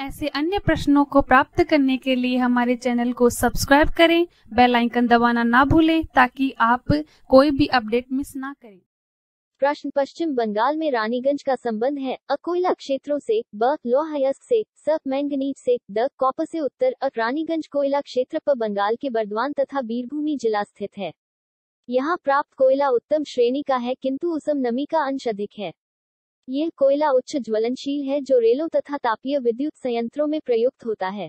ऐसे अन्य प्रश्नों को प्राप्त करने के लिए हमारे चैनल को सब्सक्राइब करें, बेल आइकन दबाना ना भूलें, ताकि आप कोई भी अपडेट मिस ना करें। प्रश्न, पश्चिम बंगाल में रानीगंज का संबंध है। अ कोयला क्षेत्रों से, ब, लोहायस्क से, स, मैंगनीज से, द, कॉपर से उत्तर, अ, रानीगंज कोयला क्षेत्र प बंगाल के बर्दवान तथा बीरभूमि जिला स्थित है। यहाँ प्राप्त कोयला उत्तम श्रेणी का है, किंतु उसम नमी का अंश अधिक है। यह कोयला उच्च ज्वलनशील है जो रेलों तथा तापीय विद्युत संयंत्रों में प्रयुक्त होता है।